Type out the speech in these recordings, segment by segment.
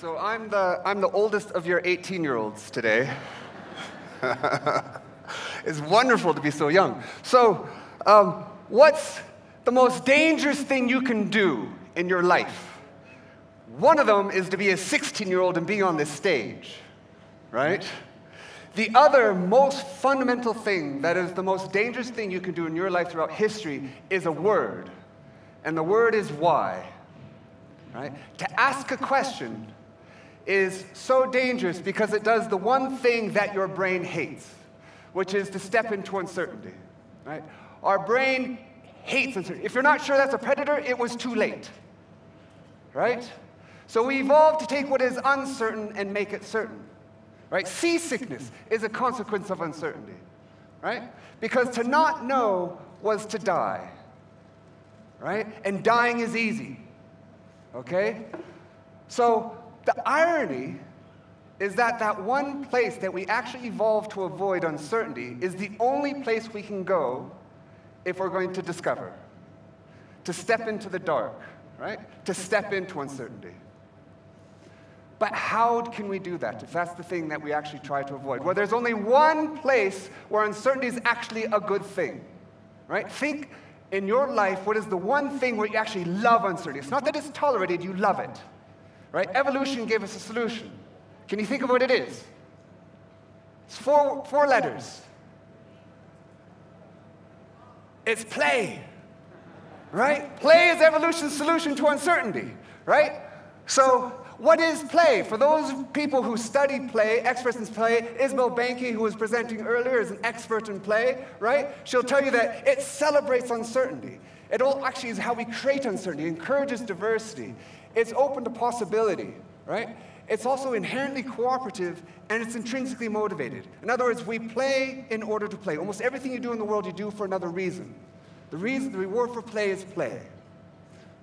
So I'm the, I'm the oldest of your 18 year olds today. it's wonderful to be so young. So, um, what's the most dangerous thing you can do in your life? One of them is to be a 16 year old and be on this stage, right? The other most fundamental thing that is the most dangerous thing you can do in your life throughout history is a word. And the word is why. Right? To ask a question is so dangerous because it does the one thing that your brain hates, which is to step into uncertainty. Right? Our brain hates uncertainty. If you're not sure that's a predator, it was too late. Right? So we evolved to take what is uncertain and make it certain right? Seasickness is a consequence of uncertainty, right? Because to not know was to die, right? And dying is easy, okay? So the irony is that that one place that we actually evolved to avoid uncertainty is the only place we can go if we're going to discover, to step into the dark, right? To step into uncertainty. But how can we do that if that's the thing that we actually try to avoid? Well, there's only one place where uncertainty is actually a good thing, right? Think in your life what is the one thing where you actually love uncertainty? It's not that it's tolerated, you love it, right? Evolution gave us a solution. Can you think of what it is? It's four, four letters. It's play, right? Play is evolution's solution to uncertainty, right? So what is play? For those people who study play, experts in play, Isabel Behncke, who was presenting earlier, is an expert in play, right? She'll tell you that it celebrates uncertainty. It all actually is how we create uncertainty, encourages diversity. It's open to possibility, right? It's also inherently cooperative and it's intrinsically motivated. In other words, we play in order to play. Almost everything you do in the world, you do for another reason. The reason, the reward for play is play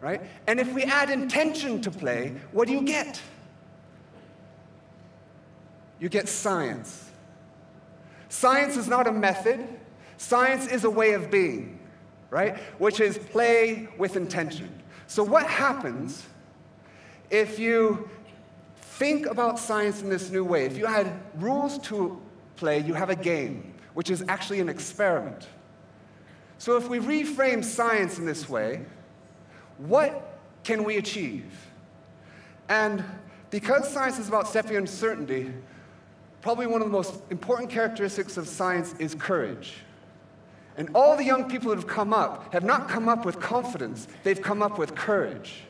right? And if we add intention to play, what do you get? You get science. Science is not a method, science is a way of being, right? Which is play with intention. So, what happens if you think about science in this new way? If you add rules to play, you have a game, which is actually an experiment. So, if we reframe science in this way, what can we achieve? And because science is about stepping uncertainty, probably one of the most important characteristics of science is courage. And all the young people that have come up have not come up with confidence, they've come up with courage.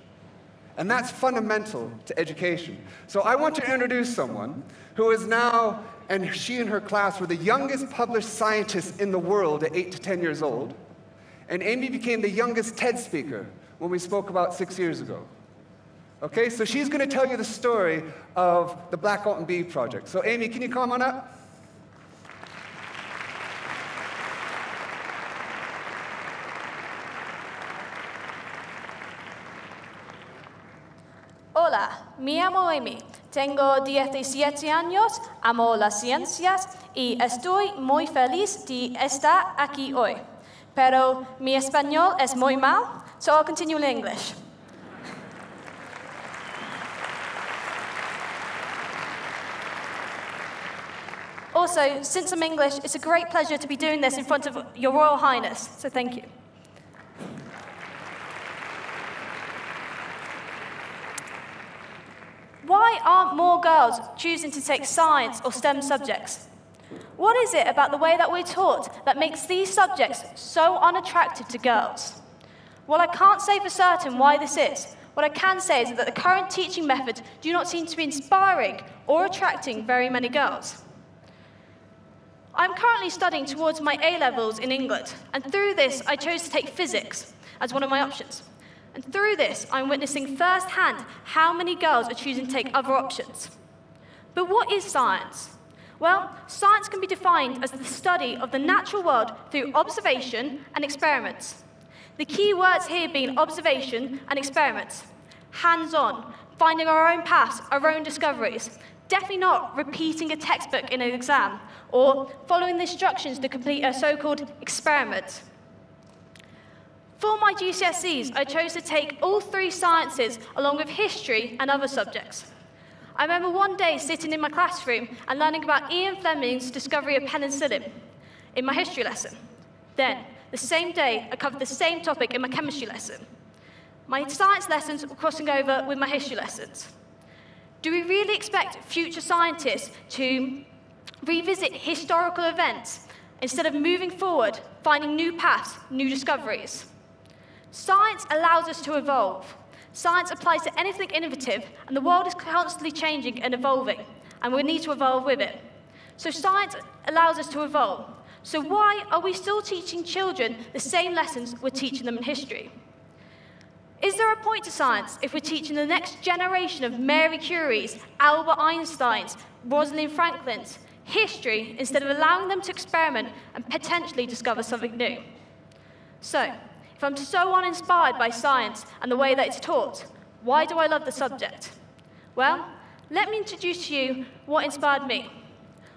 And that's fundamental to education. So I want to introduce someone who is now, and she and her class were the youngest published scientists in the world at 8 to 10 years old. And Amy became the youngest TED speaker when we spoke about six years ago. Okay, so she's going to tell you the story of the Blackawton Bee Project. So, Amy, can you come on up? Me llamo Amy. Tengo 17 años, amo las ciencias y estoy muy feliz de estar aquí hoy. Pero mi español es muy mal, so I'll continue in English. Also, since I'm English, it's a great pleasure to be doing this in front of Your Royal Highness, so thank you. Why aren't more girls choosing to take science or STEM subjects? What is it about the way that we're taught that makes these subjects so unattractive to girls? Well, I can't say for certain why this is. What I can say is that the current teaching methods do not seem to be inspiring or attracting very many girls. I'm currently studying towards my A levels in England, and through this, I chose to take physics as one of my options. And through this, I'm witnessing firsthand how many girls are choosing to take other options. But what is science? Well, science can be defined as the study of the natural world through observation and experiments. The key words here being observation and experiments. Hands on, finding our own paths, our own discoveries. Definitely not repeating a textbook in an exam or following the instructions to complete a so called experiment. For my GCSEs, I chose to take all three sciences along with history and other subjects. I remember one day sitting in my classroom and learning about Ian Fleming's discovery of penicillin in my history lesson. Then, the same day, I covered the same topic in my chemistry lesson. My science lessons were crossing over with my history lessons. Do we really expect future scientists to revisit historical events instead of moving forward, finding new paths, new discoveries? Science allows us to evolve. Science applies to anything innovative, and the world is constantly changing and evolving, and we need to evolve with it. So science allows us to evolve. So why are we still teaching children the same lessons we're teaching them in history? Is there a point to science if we're teaching the next generation of Mary Curies, Albert Einsteins, Rosalind Franklins history instead of allowing them to experiment and potentially discover something new? So, if I'm so uninspired by science and the way that it's taught, why do I love the subject? Well, let me introduce to you what inspired me.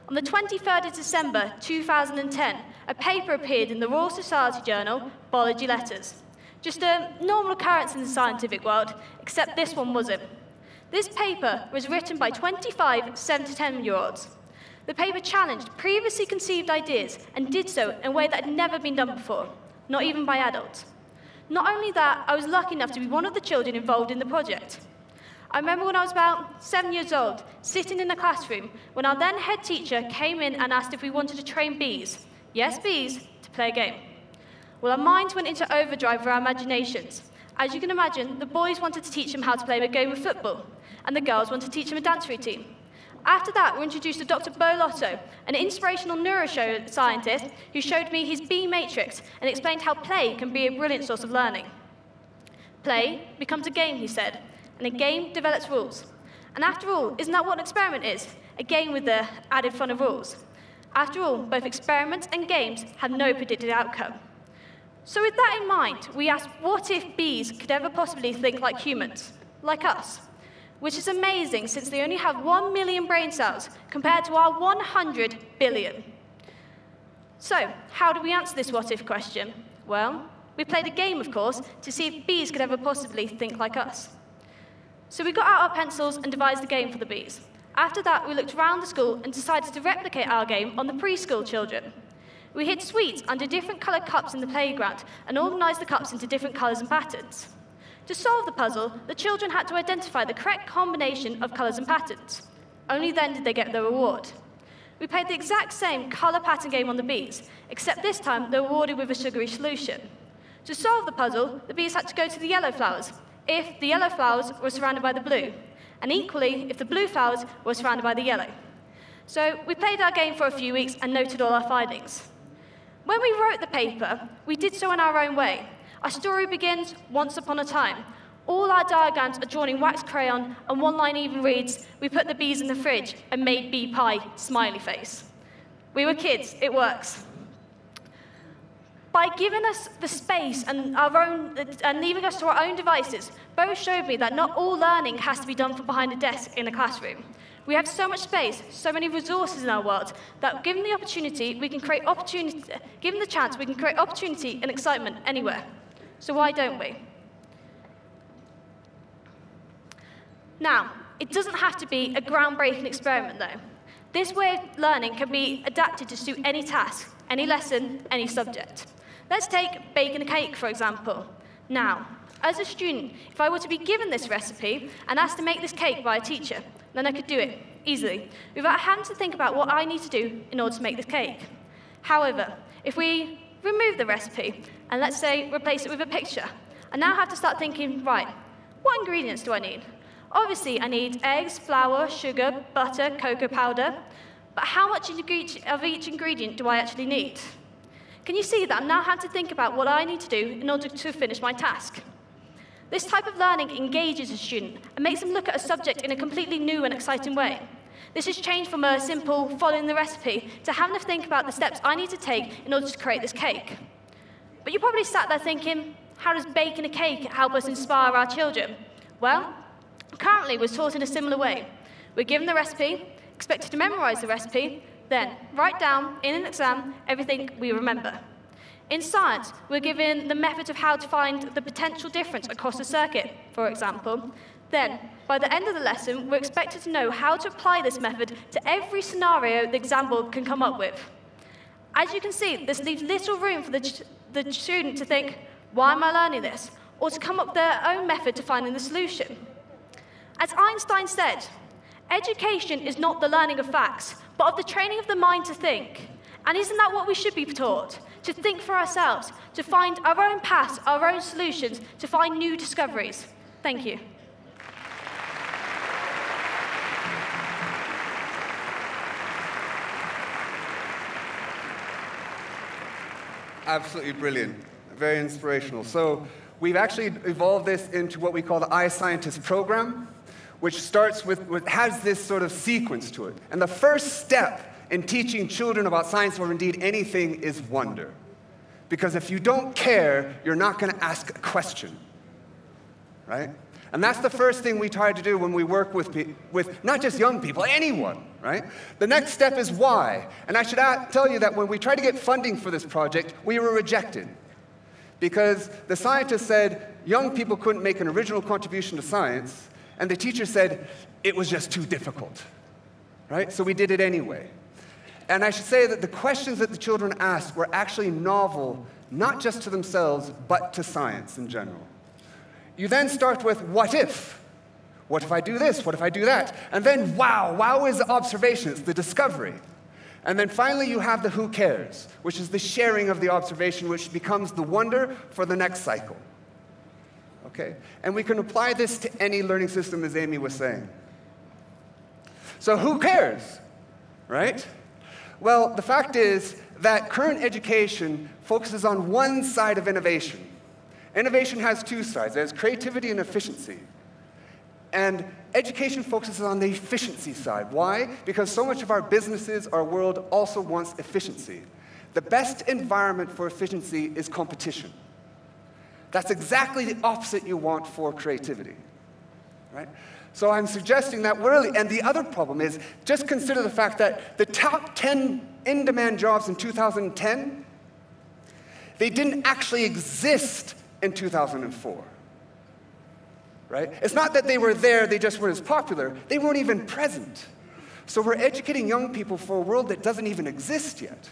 On the 23rd of December 2010, a paper appeared in the Royal Society journal, Biology Letters. Just a normal occurrence in the scientific world, except this one wasn't. This paper was written by 25 7 to 10 year olds. The paper challenged previously conceived ideas and did so in a way that had never been done before, not even by adults. Not only that, I was lucky enough to be one of the children involved in the project. I remember when I was about seven years old, sitting in a classroom, when our then head teacher came in and asked if we wanted to train bees, yes, bees, to play a game. Well, our minds went into overdrive for our imaginations. As you can imagine, the boys wanted to teach them how to play a game of football, and the girls wanted to teach them a dance routine. After that, we introduced to Dr. Beau Lotto, an inspirational neuroscientist who showed me his bee matrix and explained how play can be a brilliant source of learning. Play becomes a game, he said, and a game develops rules. And after all, isn't that what an experiment is? A game with the added fun of rules. After all, both experiments and games have no predicted outcome. So with that in mind, we asked what if bees could ever possibly think like humans, like us? Which is amazing since they only have 1 million brain cells compared to our 100 billion. So, how do we answer this what if question? Well, we played a game, of course, to see if bees could ever possibly think like us. So we got out our pencils and devised a game for the bees. After that, we looked around the school and decided to replicate our game on the preschool children. We hid sweets under different coloured cups in the playground and organised the cups into different colours and patterns. To solve the puzzle, the children had to identify the correct combination of colours and patterns. Only then did they get the reward. We played the exact same colour pattern game on the bees, except this time they were rewarded with a sugary solution. To solve the puzzle, the bees had to go to the yellow flowers, if the yellow flowers were surrounded by the blue, and equally if the blue flowers were surrounded by the yellow. So we played our game for a few weeks and noted all our findings. When we wrote the paper, we did so in our own way. Our story begins once upon a time. All our diagrams are drawn in wax crayon, and one line even reads, We put the bees in the fridge and made bee pie, smiley face. We were kids, it works by giving us the space and, our own, and leaving us to our own devices, both showed me that not all learning has to be done from behind a desk in a classroom. We have so much space, so many resources in our world, that given the opportunity, we can create opportunity, given the chance, we can create opportunity and excitement anywhere. So why don't we? Now, it doesn't have to be a groundbreaking experiment, though. This way of learning can be adapted to suit any task, any lesson, any subject. Let's take baking a cake, for example. Now, as a student, if I were to be given this recipe and asked to make this cake by a teacher, then I could do it easily, without having to think about what I need to do in order to make this cake. However, if we remove the recipe and let's say replace it with a picture, I now have to start thinking, right, what ingredients do I need? Obviously, I need eggs, flour, sugar, butter, cocoa powder, but how much of each ingredient do I actually need? Can you see that I'm now having to think about what I need to do in order to finish my task? This type of learning engages a student and makes them look at a subject in a completely new and exciting way. This has changed from a simple following the recipe to having to think about the steps I need to take in order to create this cake. But you probably sat there thinking, how does baking a cake help us inspire our children? Well, currently we're taught in a similar way. We're given the recipe, expected to memorize the recipe, then, write down in an exam everything we remember. In science, we're given the method of how to find the potential difference across a circuit, for example. Then, by the end of the lesson, we're expected to know how to apply this method to every scenario the exam board can come up with. As you can see, this leaves little room for the, the student to think, why am I learning this? Or to come up with their own method to finding the solution. As Einstein said, education is not the learning of facts, but of the training of the mind to think. And isn't that what we should be taught? To think for ourselves, to find our own paths, our own solutions, to find new discoveries. Thank you. Absolutely brilliant. Very inspirational. So, we've actually evolved this into what we call the iScientist program, which starts with, with, has this sort of sequence to it. And the first step in teaching children about science or indeed anything is wonder. Because if you don't care, you're not going to ask a question, right? And that's the first thing we try to do when we work with, with not just young people, anyone, right? The next step is why. And I should tell you that when we tried to get funding for this project, we were rejected. Because the scientists said young people couldn't make an original contribution to science, and the teacher said it was just too difficult, right? So we did it anyway. And I should say that the questions that the children asked were actually novel, not just to themselves, but to science in general. You then start with what if? What if I do this? What if I do that? And then wow, wow is the observation, it's the discovery. And then finally, you have the who cares, which is the sharing of the observation, which becomes the wonder for the next cycle. Okay? And we can apply this to any learning system, as Amy was saying. So, who cares? Right? Well, the fact is that current education focuses on one side of innovation Innovation has two sides there's creativity and efficiency. And education focuses on the efficiency side. Why? Because so much of our businesses, our world also wants efficiency. The best environment for efficiency is competition. That's exactly the opposite you want for creativity. Right? So I'm suggesting that really, and the other problem is just consider the fact that the top 10 in demand jobs in 2010, they didn't actually exist in 2004. Right? It's not that they were there, they just weren't as popular. They weren't even present. So we're educating young people for a world that doesn't even exist yet,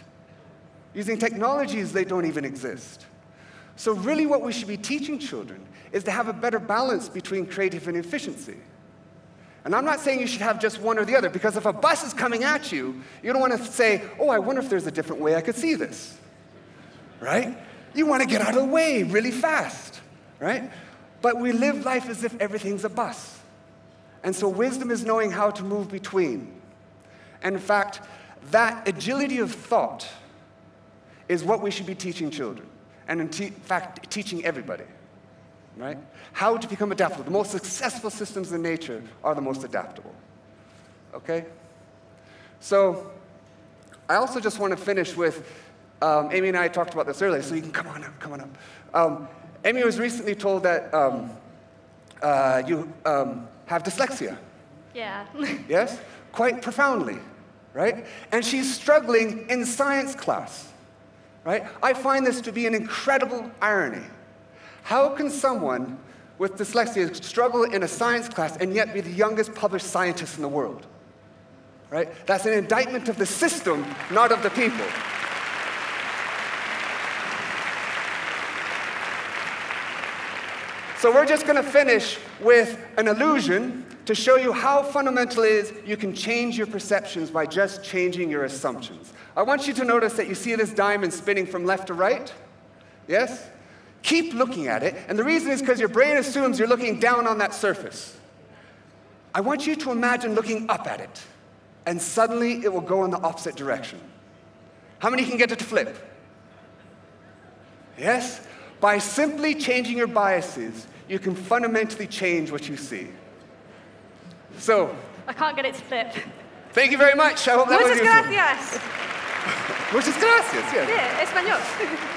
using technologies that don't even exist. So, really, what we should be teaching children is to have a better balance between creative and efficiency. And I'm not saying you should have just one or the other, because if a bus is coming at you, you don't want to say, oh, I wonder if there's a different way I could see this. Right? You want to get out of the way really fast, right? But we live life as if everything's a bus. And so wisdom is knowing how to move between. And in fact, that agility of thought is what we should be teaching children. And in, te- fact, teaching everybody, right? How to become adaptable. The most successful systems in nature are the most adaptable. Okay? So, I also just want to finish with um, Amy and I talked about this earlier, so you can come on up, come on up. Um, Amy was recently told that um, uh, you um, have dyslexia. Yeah. yes? Quite profoundly, right? And she's struggling in science class, right? I find this to be an incredible irony. How can someone with dyslexia struggle in a science class and yet be the youngest published scientist in the world? Right? That's an indictment of the system, not of the people. So we're just going to finish with an illusion to show you how fundamental it is you can change your perceptions by just changing your assumptions. I want you to notice that you see this diamond spinning from left to right. Yes? Keep looking at it. And the reason is because your brain assumes you're looking down on that surface. I want you to imagine looking up at it, and suddenly it will go in the opposite direction. How many can get it to flip? Yes? By simply changing your biases, you can fundamentally change what you see. So, I can't get it to flip. Thank you very much. I hope that Muchas was gracias. Muchas gracias. Yeah, español.